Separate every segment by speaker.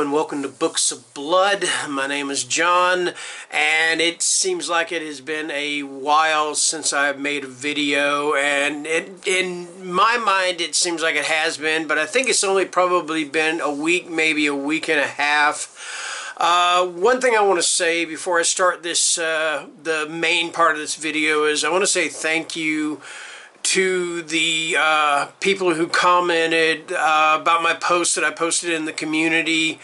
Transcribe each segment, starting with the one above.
Speaker 1: And welcome to Books of Blood. My name is John and it seems like it has been a while since I've made a video and it, in my mind it seems like it has been but I think it's only probably been a week, maybe a week and a half. Uh, one thing I want to say before I start this, uh, the main part of this video is I want to say thank you to the uh, people who commented uh, about my post that I posted in the community.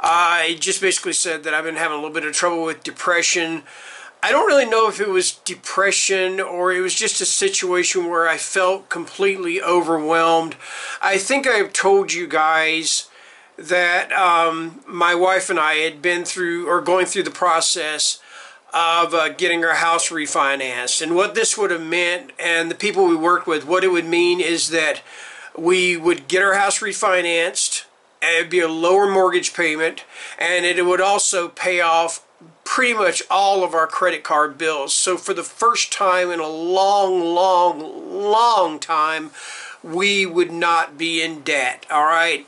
Speaker 1: I just basically said that I've been having a little bit of trouble with depression. I don't really know if it was depression or it was just a situation where I felt completely overwhelmed. I think I've told you guys that um, my wife and I had been through or going through the process of uh, getting our house refinanced. And what this would have meant, and the people we worked with, what it would mean is that we would get our house refinanced, and it'd be a lower mortgage payment, and it would also pay off pretty much all of our credit card bills. So for the first time in a long, long, long time, we would not be in debt, all right?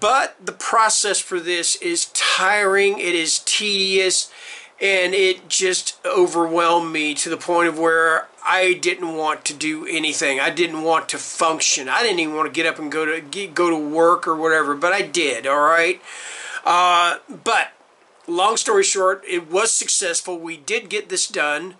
Speaker 1: But the process for this is tiring, it is tedious, and it just overwhelmed me to the point of where I didn't want to do anything. I didn't want to function. I didn't even want to get up and go to go to work or whatever, but I did. All right. Uh, but long story short, it was successful. We did get this done.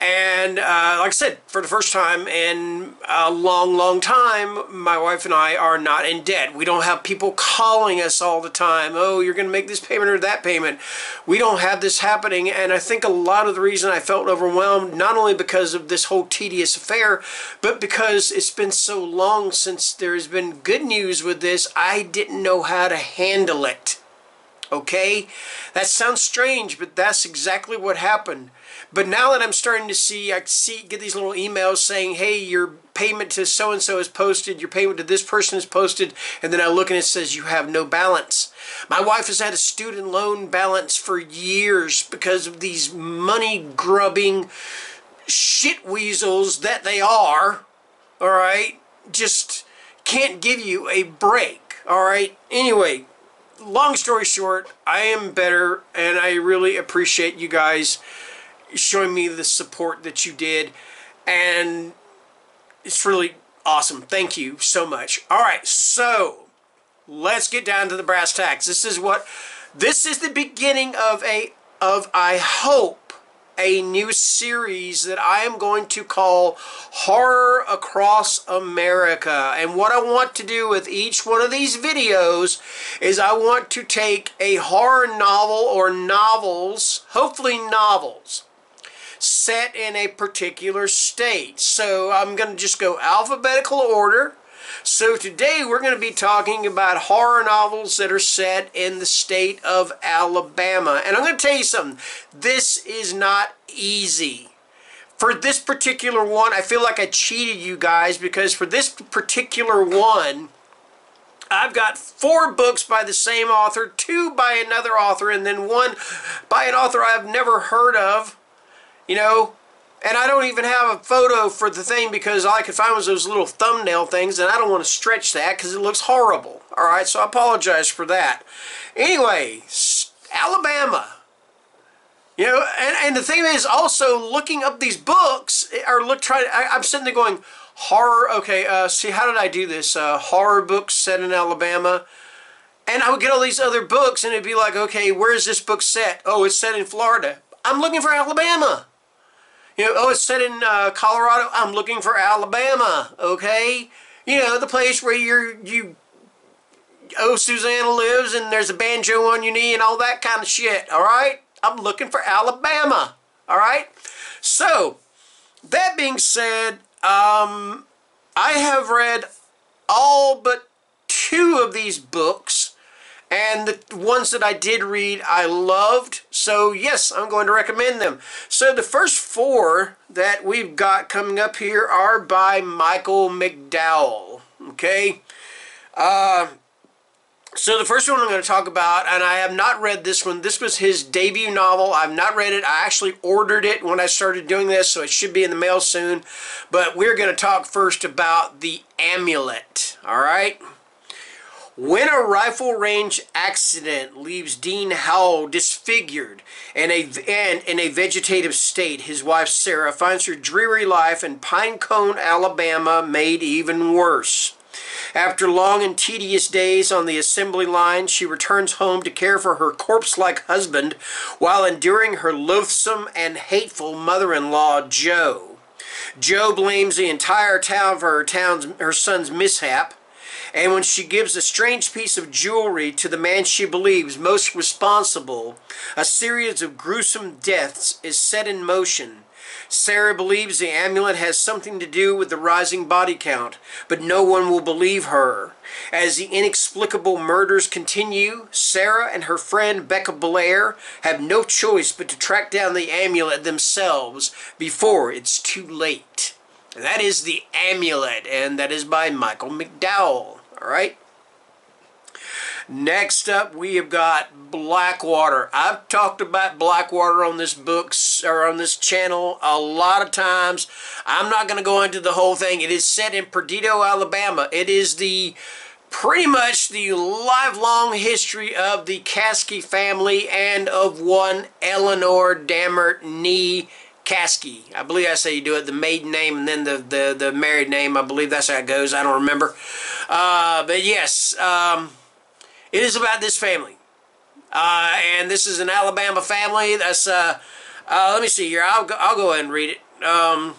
Speaker 1: And uh, like I said, for the first time in a long, long time, my wife and I are not in debt. We don't have people calling us all the time, oh, you're going to make this payment or that payment. We don't have this happening. And I think a lot of the reason I felt overwhelmed, not only because of this whole tedious affair, but because it's been so long since there's been good news with this, I didn't know how to handle it. Okay? That sounds strange, but that's exactly what happened. But now that I'm starting to see, I see get these little emails saying, hey, your payment to so-and-so is posted, your payment to this person is posted, and then I look and it says you have no balance. My wife has had a student loan balance for years because of these money-grubbing shit weasels that they are, all right? Just can't give you a break, all right? Anyway, long story short, I am better, and I really appreciate you guys showing me the support that you did. And it's really awesome. Thank you so much. All right, so let's get down to the brass tacks. This is what this is the beginning of a of I hope a new series that I am going to call Horror Across America. And what I want to do with each one of these videos is I want to take a horror novel or novels, hopefully novels, set in a particular state. So I'm going to just go alphabetical order. So today we're going to be talking about horror novels that are set in the state of Alabama. And I'm going to tell you something. This is not easy. For this particular one, I feel like I cheated you guys because for this particular one, I've got four books by the same author, two by another author, and then one by an author I've never heard of you know, and I don't even have a photo for the thing because all I could find was those little thumbnail things, and I don't want to stretch that because it looks horrible. All right, so I apologize for that. Anyway, Alabama. You know, and, and the thing is also looking up these books, or look, try. I, am sitting there going, horror, okay, uh, see, how did I do this? Uh, horror books set in Alabama. And I would get all these other books, and it'd be like, okay, where is this book set? Oh, it's set in Florida. I'm looking for Alabama. You know, oh, it's set in uh, Colorado. I'm looking for Alabama. Okay, you know the place where you're you. Oh, Susanna lives, and there's a banjo on your knee, and all that kind of shit. All right, I'm looking for Alabama. All right. So, that being said, um, I have read all but two of these books And the ones that I did read, I loved. So, yes, I'm going to recommend them. So, the first four that we've got coming up here are by Michael McDowell. Okay? Uh, so the first one I'm going to talk about, and I have not read this one. This was his debut novel. I've not read it. I actually ordered it when I started doing this, so it should be in the mail soon. But we're going to talk first about The Amulet. All right? When a rifle range accident leaves Dean Howell disfigured and, a, and in a vegetative state, his wife Sarah finds her dreary life in Pinecone, Alabama made even worse. After long and tedious days on the assembly line, she returns home to care for her corpse-like husband while enduring her loathsome and hateful mother-in-law, Jo. Jo blames the entire town for her, town's, her son's mishap, and when she gives a strange piece of jewelry to the man she believes most responsible, a series of gruesome deaths is set in motion Sarah believes the amulet has something to do with the rising body count, but no one will believe her. As the inexplicable murders continue, Sarah and her friend Becca Blair have no choice but to track down the amulet themselves before it's too late. And that is The Amulet, and that is by Michael McDowell. All right? Next up, we have got Blackwater. I've talked about Blackwater on this books or on this channel a lot of times. I'm not going to go into the whole thing. It is set in Perdido, Alabama. It is the pretty much the lifelong history of the Caskey family and of one Eleanor Dammert Nee Caskey. I believe that's how you do it. The maiden name and then the, the, the married name. I believe that's how it goes. I don't remember. Uh, but yes, um, it is about this family. Uh, and this is an Alabama family. That's, uh, uh, let me see here. I'll go, I'll go ahead and read it. Um,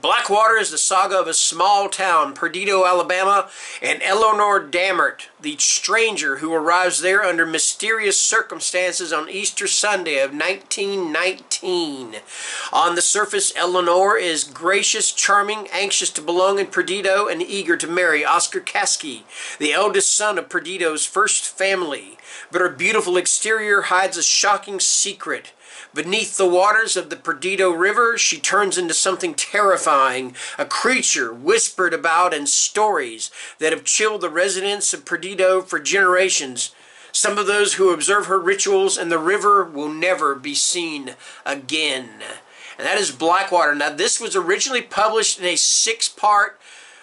Speaker 1: Blackwater is the saga of a small town, Perdido, Alabama, and Eleanor Dammert, the stranger who arrives there under mysterious circumstances on Easter Sunday of 1919. On the surface, Eleanor is gracious, charming, anxious to belong in Perdido, and eager to marry Oscar Caskey, the eldest son of Perdido's first family. But her beautiful exterior hides a shocking secret. Beneath the waters of the Perdido River, she turns into something terrifying, a creature whispered about in stories that have chilled the residents of Perdido for generations. Some of those who observe her rituals in the river will never be seen again. And that is Blackwater. Now, this was originally published in a six-part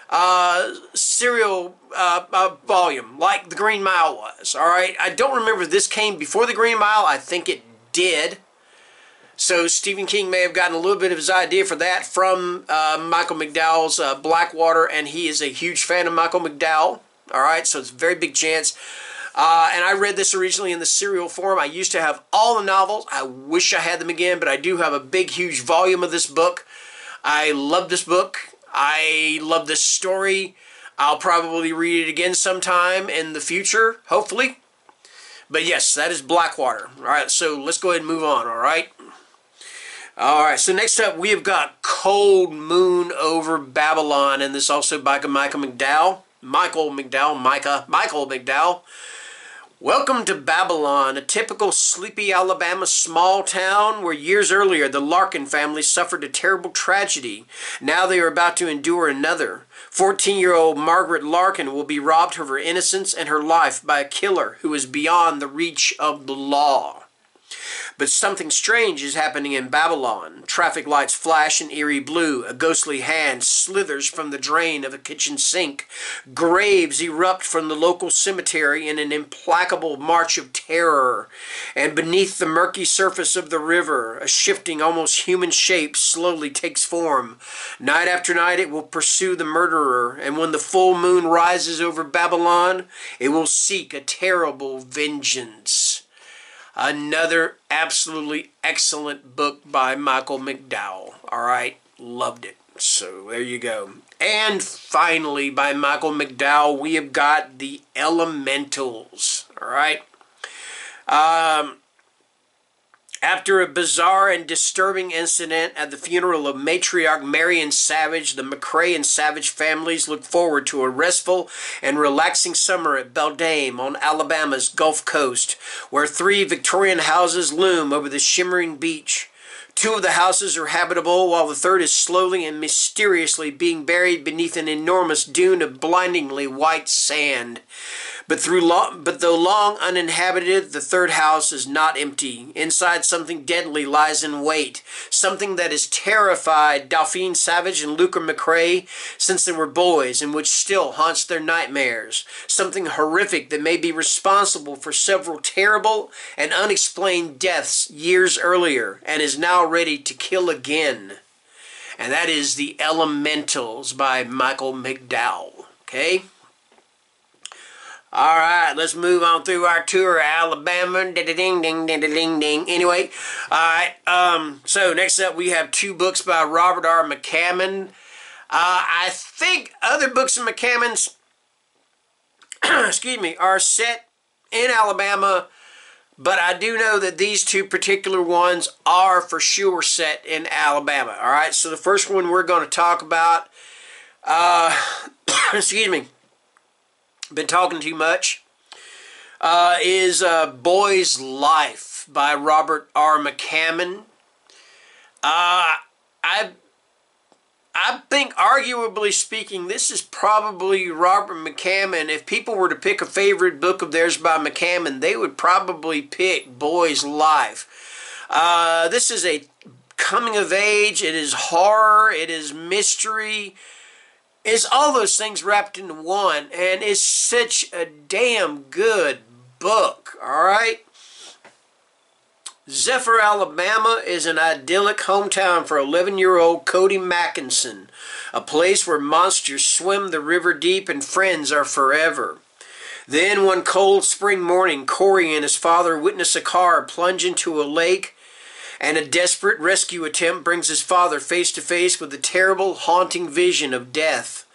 Speaker 1: uh, serial uh, uh, volume, like The Green Mile was. All right, I don't remember if this came before The Green Mile. I think it did. So Stephen King may have gotten a little bit of his idea for that from uh, Michael McDowell's uh, Blackwater, and he is a huge fan of Michael McDowell. All right, so it's a very big chance. Uh, and I read this originally in the serial form. I used to have all the novels. I wish I had them again, but I do have a big, huge volume of this book. I love this book. I love this story. I'll probably read it again sometime in the future, hopefully. But yes, that is Blackwater. All right, so let's go ahead and move on, all right? All right, so next up we have got Cold Moon over Babylon, and this also by Michael McDowell. Michael McDowell, Micah, Michael McDowell. Welcome to Babylon, a typical sleepy Alabama small town where years earlier the Larkin family suffered a terrible tragedy. Now they are about to endure another. 14-year-old Margaret Larkin will be robbed of her innocence and her life by a killer who is beyond the reach of the law. But something strange is happening in Babylon. Traffic lights flash in eerie blue. A ghostly hand slithers from the drain of a kitchen sink. Graves erupt from the local cemetery in an implacable march of terror. And beneath the murky surface of the river, a shifting, almost human shape slowly takes form. Night after night it will pursue the murderer, and when the full moon rises over Babylon, it will seek a terrible vengeance. Another absolutely excellent book by Michael McDowell. All right, loved it. So there you go. And finally, by Michael McDowell, we have got The Elementals. All right. Um, After a bizarre and disturbing incident at the funeral of matriarch Marian Savage, the McCray and Savage families look forward to a restful and relaxing summer at Beldame on Alabama's Gulf Coast, where three Victorian houses loom over the shimmering beach. Two of the houses are habitable, while the third is slowly and mysteriously being buried beneath an enormous dune of blindingly white sand. But through long, but though long uninhabited, the third house is not empty. Inside, something deadly lies in wait. Something that has terrified Dauphine Savage and Luker McCray since they were boys, and which still haunts their nightmares. Something horrific that may be responsible for several terrible and unexplained deaths years earlier, and is now ready to kill again. And that is The Elementals by Michael McDowell. Okay? All right, let's move on through our tour, of Alabama. Ding, ding, ding, ding, ding, ding. Anyway, all right. Um, so next up, we have two books by Robert R. McCammon. Uh, I think other books of McCammon's, excuse me, are set in Alabama, but I do know that these two particular ones are for sure set in Alabama. All right. So the first one we're going to talk about, uh, excuse me been talking too much, uh, is uh, Boy's Life by Robert R. McCammon. Uh, I, I think, arguably speaking, this is probably Robert McCammon. If people were to pick a favorite book of theirs by McCammon, they would probably pick Boy's Life. Uh, this is a coming of age, it is horror, it is mystery, it's all those things wrapped into one, and it's such a damn good book, all right? Zephyr, Alabama is an idyllic hometown for 11 year old Cory Mackenson, a place where monsters swim the river deep and friends are forever. Then, one cold spring morning, Corey and his father witness a car plunge into a lake and a desperate rescue attempt brings his father face to face with the terrible, haunting vision of death.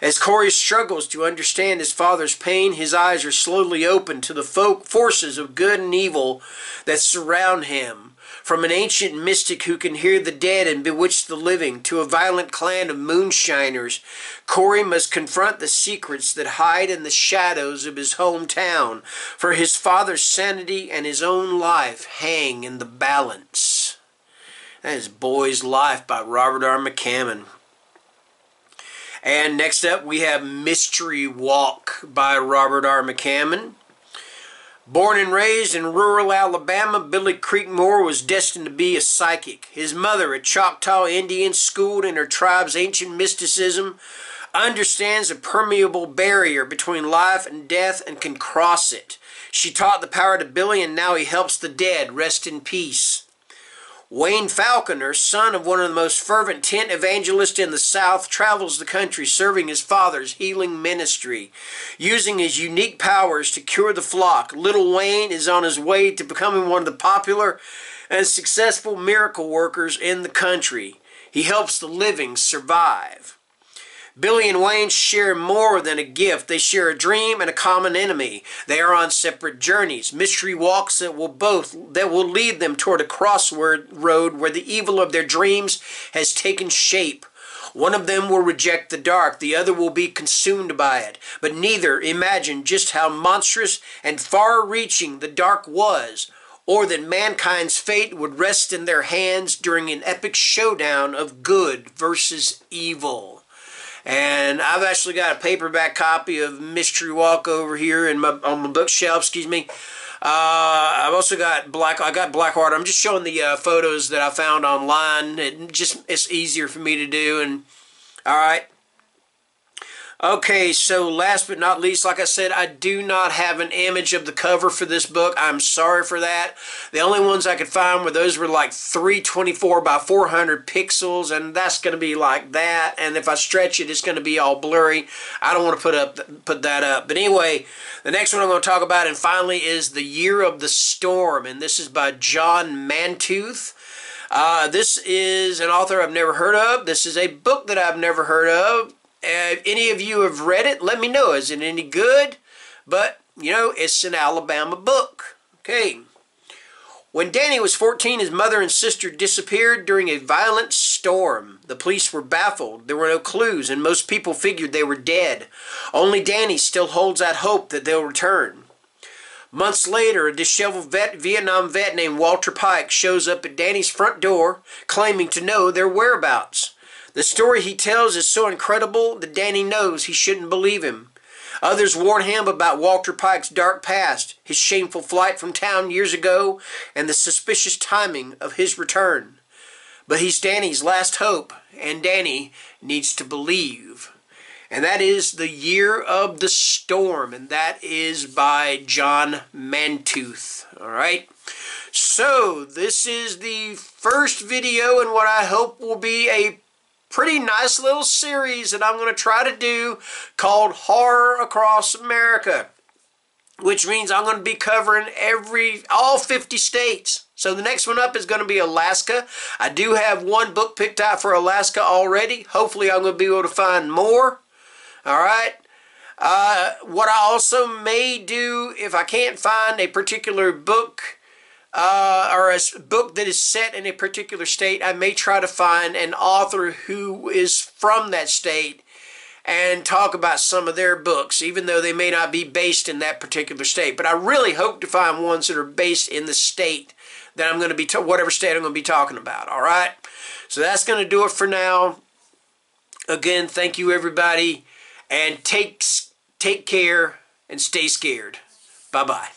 Speaker 1: As Corey struggles to understand his father's pain, his eyes are slowly opened to the forces of good and evil that surround him. From an ancient mystic who can hear the dead and bewitch the living to a violent clan of moonshiners, Corey must confront the secrets that hide in the shadows of his hometown, for his father's sanity and his own life hang in the balance. That is Boy's Life by Robert R. McCammon. And next up, we have Mystery Walk by Robert R. McCammon. Born and raised in rural Alabama, Billy Creekmore was destined to be a psychic. His mother, a Choctaw Indian schooled in her tribe's ancient mysticism, understands a permeable barrier between life and death and can cross it. She taught the power to Billy, and now he helps the dead rest in peace. Wayne Falconer, son of one of the most fervent tent evangelists in the South, travels the country serving his father's healing ministry. Using his unique powers to cure the flock, little Wayne is on his way to becoming one of the popular and successful miracle workers in the country. He helps the living survive. Billy and Wayne share more than a gift. They share a dream and a common enemy. They are on separate journeys, mystery walks that will both that will lead them toward a crossword road where the evil of their dreams has taken shape. One of them will reject the dark, the other will be consumed by it. But neither imagined just how monstrous and far reaching the dark was, or that mankind's fate would rest in their hands during an epic showdown of good versus evil. And I've actually got a paperback copy of Mystery Walk over here in my, on my bookshelf, excuse me. Uh, I've also got black. I got Blackwater. I'm just showing the uh, photos that I found online. It just it's easier for me to do. And all right, Okay, so last but not least, like I said, I do not have an image of the cover for this book. I'm sorry for that. The only ones I could find were those were like 324 by 400 pixels, and that's going to be like that. And if I stretch it, it's going to be all blurry. I don't want to put up put that up. But anyway, the next one I'm going to talk about, and finally, is The Year of the Storm, and this is by John Mantooth. Uh, this is an author I've never heard of. This is a book that I've never heard of. If any of you have read it, let me know. Is it any good? But, you know, it's an Alabama book. Okay. When Danny was 14, his mother and sister disappeared during a violent storm. The police were baffled. There were no clues, and most people figured they were dead. Only Danny still holds out hope that they'll return. Months later, a disheveled vet, Vietnam vet named Walter Pike shows up at Danny's front door, claiming to know their whereabouts. The story he tells is so incredible that Danny knows he shouldn't believe him. Others warn him about Walter Pike's dark past, his shameful flight from town years ago, and the suspicious timing of his return. But he's Danny's last hope, and Danny needs to believe. And that is The Year of the Storm, and that is by John Mantooth. All right? So, this is the first video in what I hope will be a pretty nice little series that I'm going to try to do called Horror Across America, which means I'm going to be covering every all 50 states. So the next one up is going to be Alaska. I do have one book picked out for Alaska already. Hopefully I'm going to be able to find more. All right. Uh, what I also may do if I can't find a particular book uh, or a book that is set in a particular state, I may try to find an author who is from that state and talk about some of their books, even though they may not be based in that particular state. But I really hope to find ones that are based in the state that I'm going to be, whatever state I'm going to be talking about. All right. So that's going to do it for now. Again, thank you everybody, and take take care and stay scared. Bye bye.